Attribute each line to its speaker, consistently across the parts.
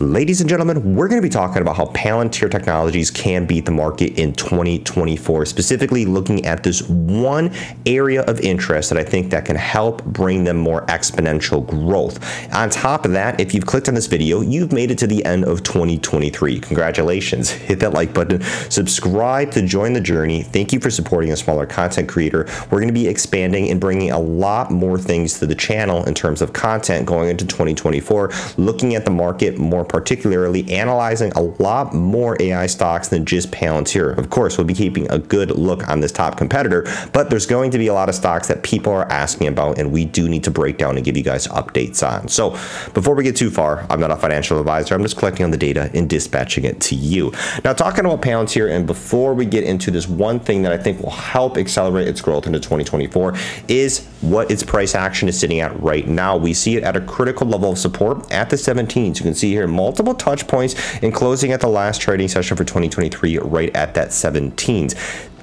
Speaker 1: Ladies and gentlemen, we're going to be talking about how Palantir Technologies can beat the market in 2024, specifically looking at this one area of interest that I think that can help bring them more exponential growth. On top of that, if you've clicked on this video, you've made it to the end of 2023. Congratulations. Hit that like button, subscribe to join the journey. Thank you for supporting a smaller content creator. We're going to be expanding and bringing a lot more things to the channel in terms of content going into 2024, looking at the market more particularly analyzing a lot more AI stocks than just Palantir. Of course, we'll be keeping a good look on this top competitor, but there's going to be a lot of stocks that people are asking about, and we do need to break down and give you guys updates on. So before we get too far, I'm not a financial advisor. I'm just collecting on the data and dispatching it to you. Now, talking about Palantir, and before we get into this one thing that I think will help accelerate its growth into 2024 is what its price action is sitting at right now. We see it at a critical level of support at the 17s. You can see here multiple touch points and closing at the last trading session for 2023 right at that 17s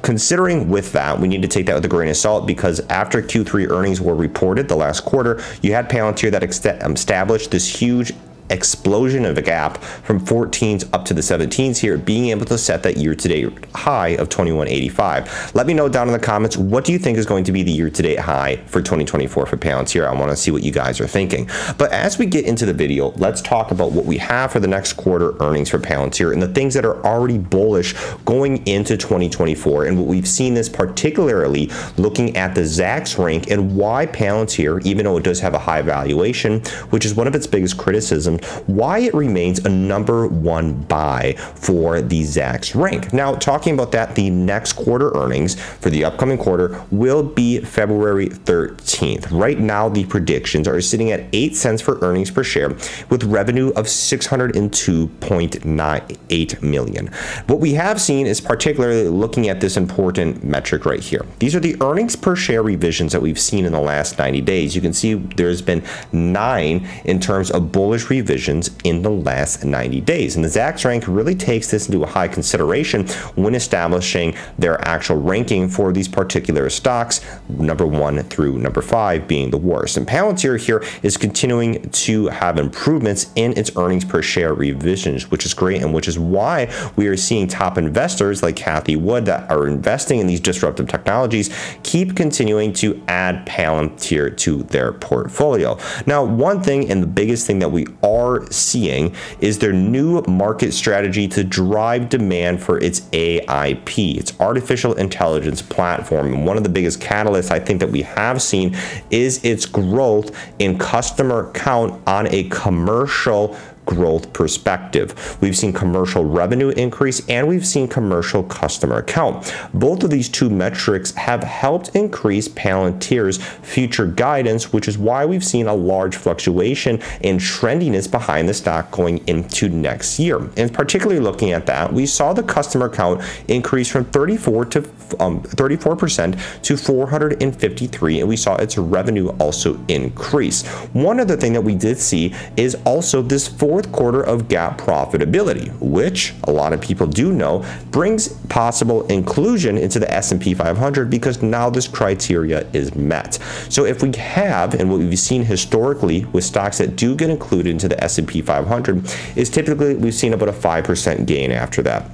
Speaker 1: considering with that, we need to take that with a grain of salt because after Q3 earnings were reported the last quarter, you had Palantir that um, established this huge explosion of a gap from 14s up to the 17s here, being able to set that year-to-date high of 2185. Let me know down in the comments, what do you think is going to be the year-to-date high for 2024 for Palantir? I want to see what you guys are thinking. But as we get into the video, let's talk about what we have for the next quarter earnings for Palantir and the things that are already bullish going into 2024. And what we've seen is particularly looking at the Zacks rank and why Palantir, even though it does have a high valuation, which is one of its biggest criticisms, why it remains a number one buy for the Zacks rank. Now, talking about that, the next quarter earnings for the upcoming quarter will be February 13th. Right now, the predictions are sitting at 8 cents for earnings per share with revenue of 602.98 million. What we have seen is particularly looking at this important metric right here. These are the earnings per share revisions that we've seen in the last 90 days. You can see there's been nine in terms of bullish revisions revisions in the last 90 days. And the Zacks rank really takes this into a high consideration when establishing their actual ranking for these particular stocks, number one through number five being the worst. And Palantir here is continuing to have improvements in its earnings per share revisions, which is great and which is why we are seeing top investors like Cathie Wood that are investing in these disruptive technologies keep continuing to add Palantir to their portfolio. Now, one thing and the biggest thing that we all are seeing is their new market strategy to drive demand for its AIP, its artificial intelligence platform. And one of the biggest catalysts I think that we have seen is its growth in customer count on a commercial growth perspective. We've seen commercial revenue increase and we've seen commercial customer count. Both of these two metrics have helped increase Palantir's future guidance, which is why we've seen a large fluctuation in trendiness behind the stock going into next year. And particularly looking at that, we saw the customer count increase from 34 to um, 34% to 453, and we saw its revenue also increase. One other thing that we did see is also this four fourth quarter of GAAP profitability, which a lot of people do know brings possible inclusion into the S&P 500 because now this criteria is met. So if we have, and what we've seen historically with stocks that do get included into the S&P 500 is typically we've seen about a 5% gain after that.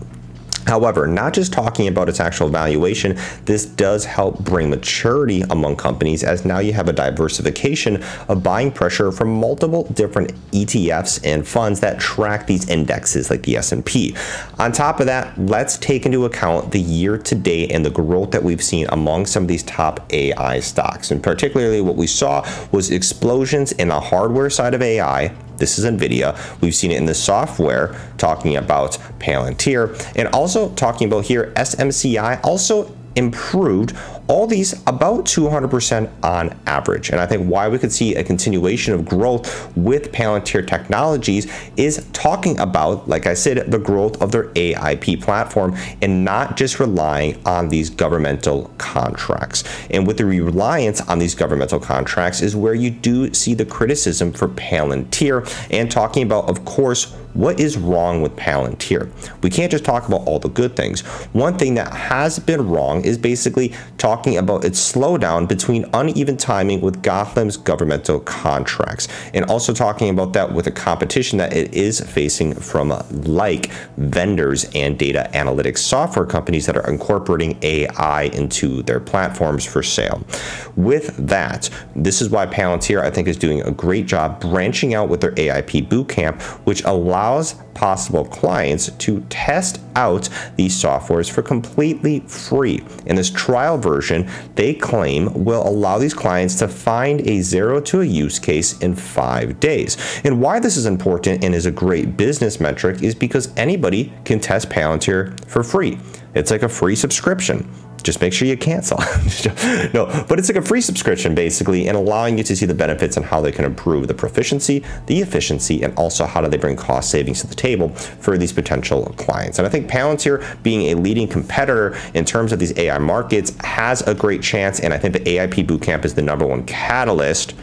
Speaker 1: However, not just talking about its actual valuation, this does help bring maturity among companies as now you have a diversification of buying pressure from multiple different ETFs and funds that track these indexes like the S&P. On top of that, let's take into account the year to date and the growth that we've seen among some of these top AI stocks. And particularly what we saw was explosions in the hardware side of AI, this is NVIDIA. We've seen it in the software, talking about Palantir, and also talking about here SMCI also improved all these about 200% on average. And I think why we could see a continuation of growth with Palantir Technologies is talking about, like I said, the growth of their AIP platform and not just relying on these governmental contracts. And with the reliance on these governmental contracts is where you do see the criticism for Palantir and talking about, of course, what is wrong with Palantir? We can't just talk about all the good things. One thing that has been wrong is basically talking talking about its slowdown between uneven timing with Gotham's governmental contracts, and also talking about that with the competition that it is facing from like vendors and data analytics software companies that are incorporating AI into their platforms for sale. With that, this is why Palantir, I think, is doing a great job branching out with their AIP bootcamp, which allows possible clients to test out these softwares for completely free. In this trial version, they claim will allow these clients to find a zero to a use case in five days. And why this is important and is a great business metric is because anybody can test Palantir for free. It's like a free subscription just make sure you cancel. no, but it's like a free subscription basically and allowing you to see the benefits and how they can improve the proficiency, the efficiency, and also how do they bring cost savings to the table for these potential clients. And I think Palantir being a leading competitor in terms of these AI markets has a great chance. And I think the AIP Bootcamp is the number one catalyst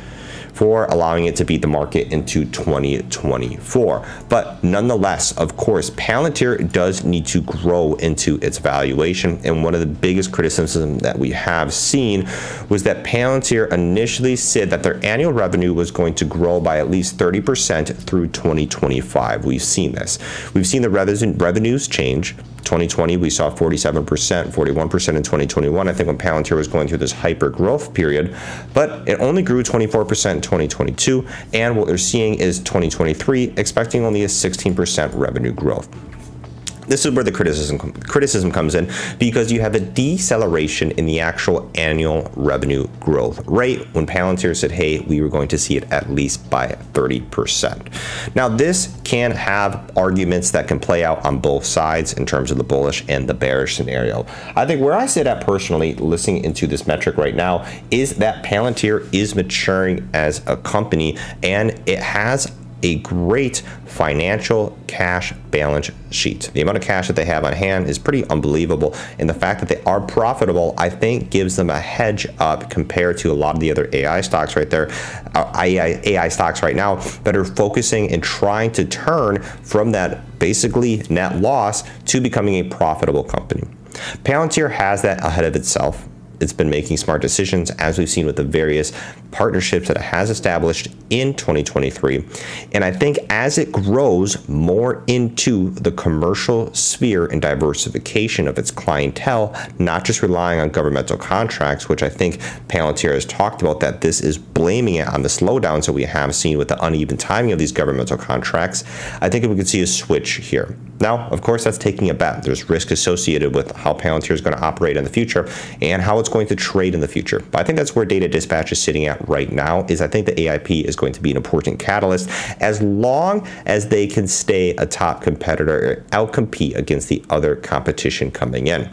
Speaker 1: for allowing it to beat the market into 2024. But nonetheless, of course, Palantir does need to grow into its valuation. And one of the biggest criticisms that we have seen was that Palantir initially said that their annual revenue was going to grow by at least 30% through 2025. We've seen this. We've seen the revenues change 2020, we saw 47%, 41% in 2021. I think when Palantir was going through this hyper growth period, but it only grew 24% in 2022. And what they're seeing is 2023 expecting only a 16% revenue growth this is where the criticism criticism comes in because you have a deceleration in the actual annual revenue growth rate when Palantir said, hey, we were going to see it at least by 30%. Now, this can have arguments that can play out on both sides in terms of the bullish and the bearish scenario. I think where I sit at personally, listening into this metric right now, is that Palantir is maturing as a company and it has a great financial cash balance sheet. The amount of cash that they have on hand is pretty unbelievable. And the fact that they are profitable, I think, gives them a hedge up compared to a lot of the other AI stocks right there, uh, AI, AI stocks right now that are focusing and trying to turn from that basically net loss to becoming a profitable company. Palantir has that ahead of itself it's been making smart decisions as we've seen with the various partnerships that it has established in 2023. And I think as it grows more into the commercial sphere and diversification of its clientele, not just relying on governmental contracts, which I think Palantir has talked about that this is blaming it on the slowdowns that we have seen with the uneven timing of these governmental contracts, I think we could see a switch here. Now, of course, that's taking a bet. There's risk associated with how Palantir is going to operate in the future and how it's going to trade in the future. But I think that's where data dispatch is sitting at right now is I think the AIP is going to be an important catalyst as long as they can stay a top competitor, or outcompete against the other competition coming in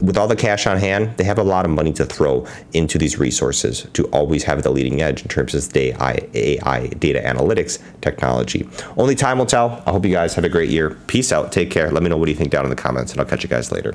Speaker 1: with all the cash on hand, they have a lot of money to throw into these resources to always have the leading edge in terms of AI, AI data analytics technology. Only time will tell. I hope you guys have a great year. Peace out. Take care. Let me know what you think down in the comments, and I'll catch you guys later.